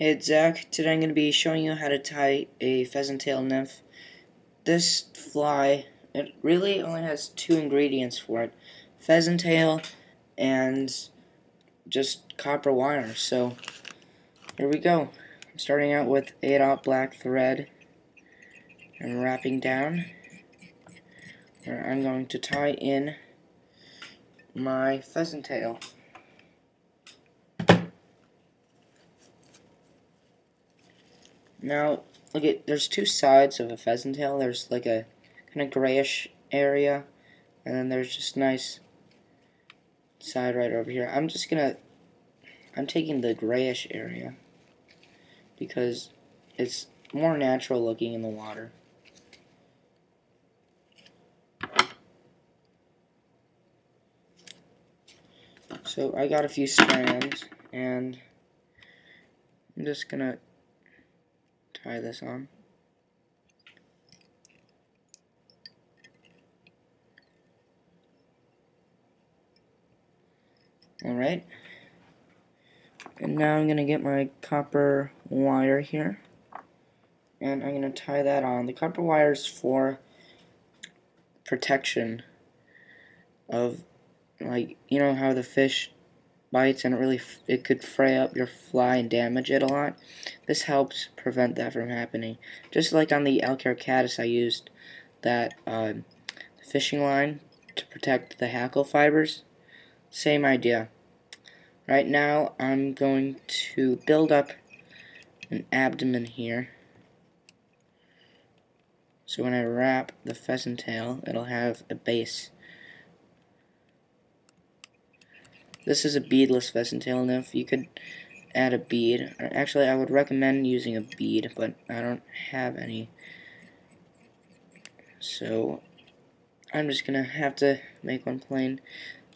Hey, it's Zach. Today I'm going to be showing you how to tie a pheasant tail nymph. This fly, it really only has two ingredients for it. Pheasant tail and just copper wire. So, here we go. I'm starting out with 8 black thread and wrapping down. I'm going to tie in my pheasant tail. Now, look at, there's two sides of a pheasant tail. There's like a kind of grayish area, and then there's just nice side right over here. I'm just gonna, I'm taking the grayish area because it's more natural looking in the water. So I got a few strands and I'm just gonna tie this on. Alright. And now I'm going to get my copper wire here. And I'm going to tie that on. The copper wire is for protection of, like, you know how the fish bites and it really it could fray up your fly and damage it a lot. This helps prevent that from happening. Just like on the Caddis, I used that uh, fishing line to protect the hackle fibers. Same idea. Right now, I'm going to build up an abdomen here. So when I wrap the pheasant tail, it'll have a base. This is a beadless pheasant tail nymph. You could add a bead. Actually, I would recommend using a bead, but I don't have any. So, I'm just going to have to make one plain.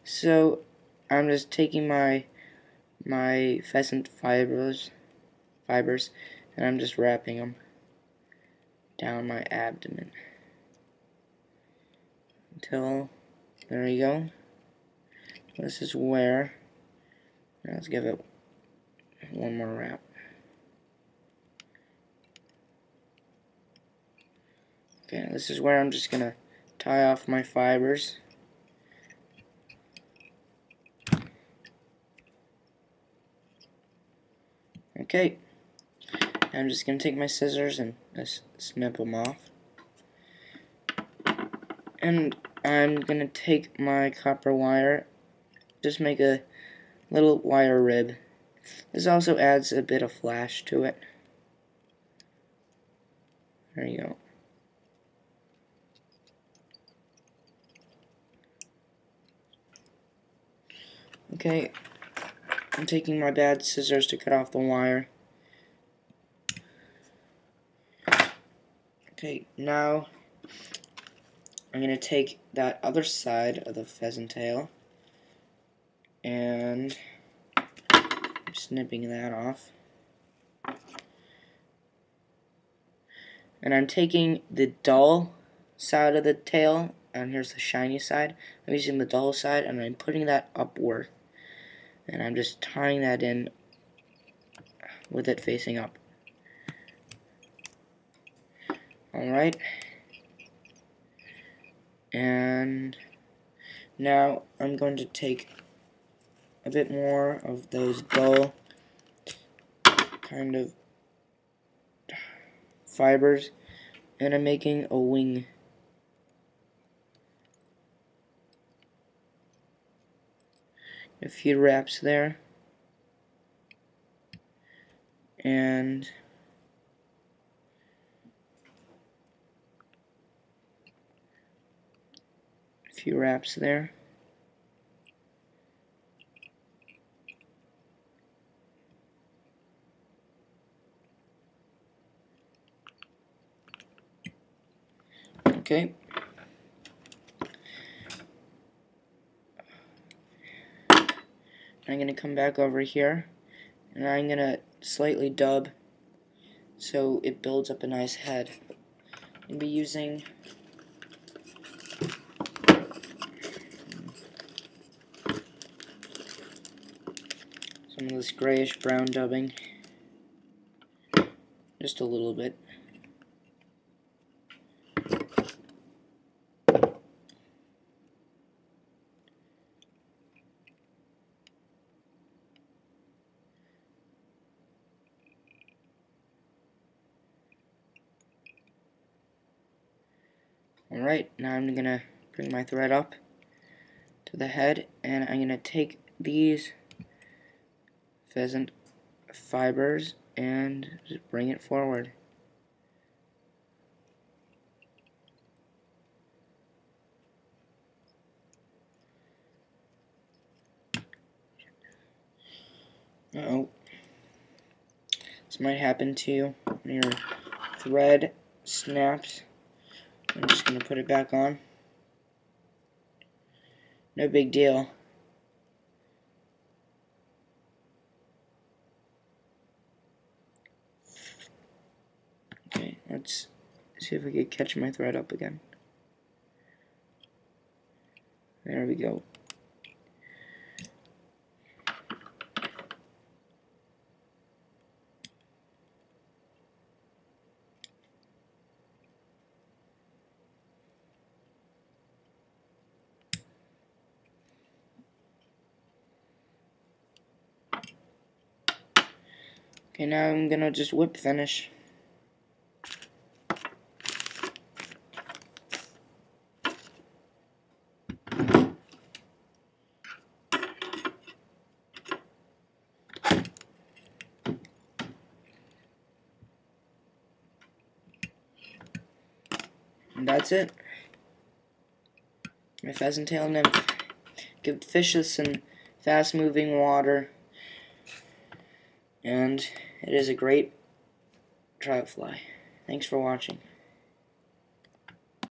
So, I'm just taking my my pheasant fibers, fibers, and I'm just wrapping them down my abdomen until there you go this is where, let's give it one more wrap. Okay, this is where I'm just going to tie off my fibers. Okay, I'm just going to take my scissors and snip them off. And I'm going to take my copper wire just make a little wire rib. This also adds a bit of flash to it. There you go. Okay, I'm taking my bad scissors to cut off the wire. Okay, now I'm going to take that other side of the pheasant tail and I'm snipping that off. And I'm taking the dull side of the tail, and here's the shiny side. I'm using the dull side, and I'm putting that upward. And I'm just tying that in with it facing up. Alright. And now I'm going to take a bit more of those dull kind of fibers and I'm making a wing. A few wraps there. And a few wraps there Okay. I'm going to come back over here and I'm going to slightly dub so it builds up a nice head. I'll be using some of this grayish brown dubbing. just a little bit. Alright, now I'm going to bring my thread up to the head and I'm going to take these pheasant fibers and just bring it forward. Uh oh This might happen to you when your thread snaps. I'm just going to put it back on. No big deal. Okay, let's see if we can catch my thread up again. There we go. Okay, now I'm gonna just whip finish. And that's it. My pheasant tail nymph. Give fishes some fast moving water and it is a great trout fly. Thanks for watching.